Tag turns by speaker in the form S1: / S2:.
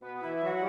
S1: Bye.